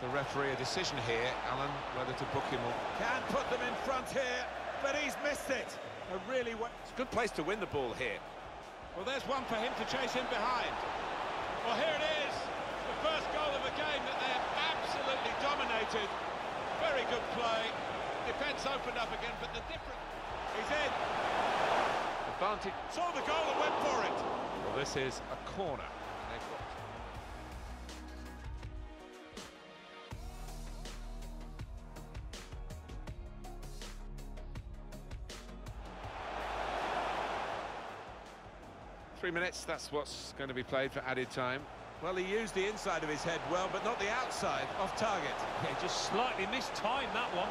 the referee a decision here, Alan, whether to book him or... Can put them in front here, but he's missed it. A really... It's a good place to win the ball here. Well, there's one for him to chase in behind. Well, here it is. The first goal of a game that they have absolutely dominated. Very good play. Defence opened up again, but the difference... He's in. Advantage. Saw the goal and went for it. Well, this is a corner. Three minutes, that's what's going to be played for added time. Well, he used the inside of his head well, but not the outside, off target. Yeah, just slightly missed time, that one.